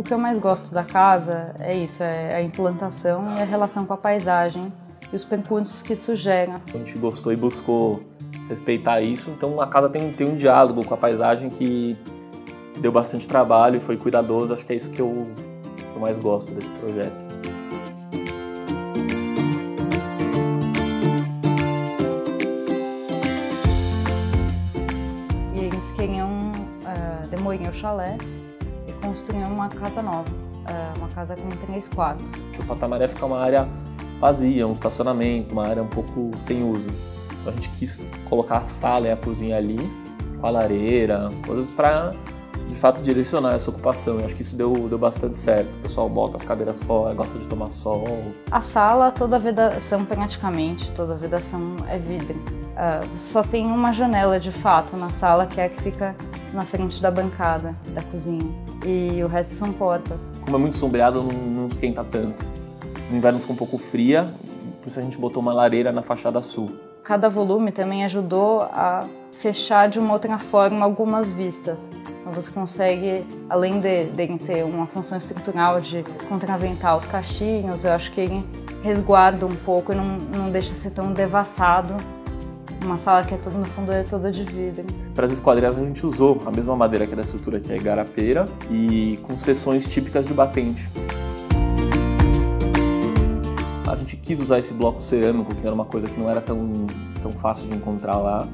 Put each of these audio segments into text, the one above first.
O que eu mais gosto da casa é isso, é a implantação e a relação com a paisagem e os percursos que isso gera. A gente gostou e buscou respeitar isso, então a casa tem, tem um diálogo com a paisagem que deu bastante trabalho e foi cuidadoso, acho que é isso que eu, que eu mais gosto desse projeto. E eles queriam uh, demolir o chalé construir uma casa nova, uh, uma casa com três quartos. O Patamaré fica uma área vazia, um estacionamento, uma área um pouco sem uso. Então a gente quis colocar a sala e a cozinha ali, com a lareira, coisas para de fato direcionar essa ocupação. Eu acho que isso deu, deu bastante certo. O pessoal bota as cadeiras fora, gosta de tomar sol. A sala, toda a vedação, praticamente, toda a vedação é vidro. Uh, só tem uma janela de fato na sala, que é a que fica na frente da bancada da cozinha. E o resto são portas. Como é muito sombreado, não, não esquenta tanto. No inverno fica um pouco fria, por isso a gente botou uma lareira na fachada sul. Cada volume também ajudou a fechar de uma outra forma algumas vistas. Então você consegue, além de, de ter uma função estrutural de contraventar os cachinhos, eu acho que ele resguarda um pouco e não, não deixa ser tão devassado. Uma sala que é toda, no fundo, é toda de vidro. Para as esquadrias a gente usou a mesma madeira que é da estrutura, que é garapeira, e com seções típicas de batente. A gente quis usar esse bloco cerâmico, que era uma coisa que não era tão, tão fácil de encontrar lá,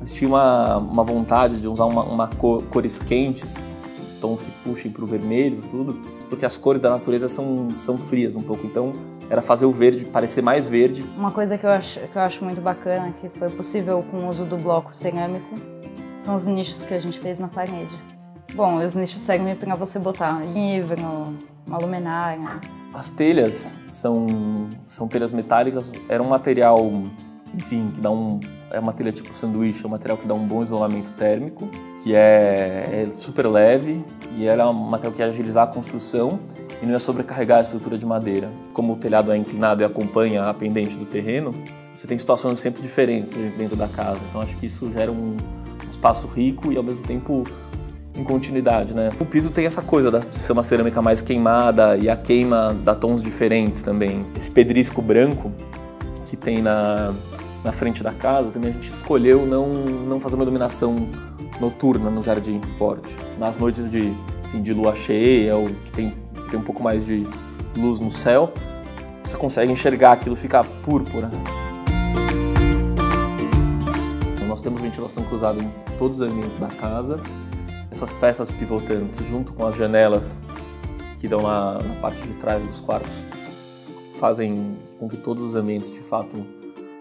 mas tinha uma, uma vontade de usar uma, uma cor, cores quentes, tons que puxem para o vermelho, tudo, porque as cores da natureza são, são frias um pouco, então era fazer o verde parecer mais verde. Uma coisa que eu acho, que eu acho muito bacana, que foi possível com o uso do bloco cerâmico, são os nichos que a gente fez na parede. Bom, os nichos servem para você botar livro, uma luminária. As telhas são, são telhas metálicas, era um material enfim, que dá um é uma telha tipo sanduíche, é um material que dá um bom isolamento térmico, que é, é super leve e ela é um material que ia agilizar a construção e não ia sobrecarregar a estrutura de madeira. Como o telhado é inclinado e acompanha a pendente do terreno, você tem situações sempre diferentes dentro da casa. Então acho que isso gera um espaço rico e ao mesmo tempo em continuidade, né? O piso tem essa coisa de ser uma cerâmica mais queimada e a queima dá tons diferentes também. Esse pedrisco branco que tem na, na frente da casa, também a gente escolheu não, não fazer uma iluminação noturna no jardim forte. Nas noites de, enfim, de lua cheia, ou que tem, que tem um pouco mais de luz no céu, você consegue enxergar aquilo ficar púrpura. Então, nós temos ventilação cruzada em todos os ambientes da casa. Essas peças pivotantes, junto com as janelas que dão na, na parte de trás dos quartos, fazem com que todos os ambientes de fato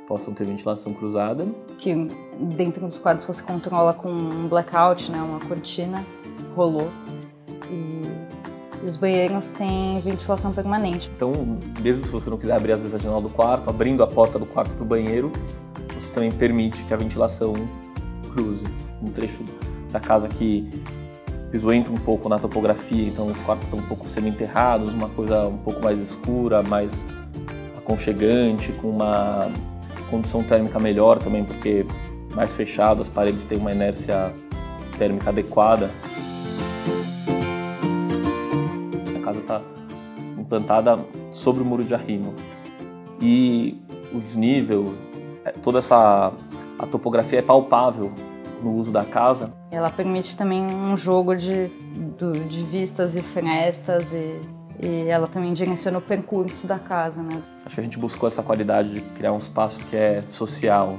possam ter ventilação cruzada. Que dentro dos quadros você controla com um blackout, né, uma cortina, rolou. E os banheiros têm ventilação permanente. Então, mesmo se você não quiser abrir às vezes a janela do quarto, abrindo a porta do quarto para o banheiro, você também permite que a ventilação cruze. Um trecho da casa que piso entra um pouco na topografia, então os quartos estão um pouco semi-enterrados, uma coisa um pouco mais escura, mais aconchegante, com uma condição térmica melhor também, porque mais fechado, as paredes têm uma inércia térmica adequada. A casa está implantada sobre o muro de arrimo e o desnível, é, toda essa a topografia é palpável no uso da casa. Ela permite também um jogo de, de vistas e frestas e e ela também direcionou o percurso da casa, né? Acho que a gente buscou essa qualidade de criar um espaço que é social.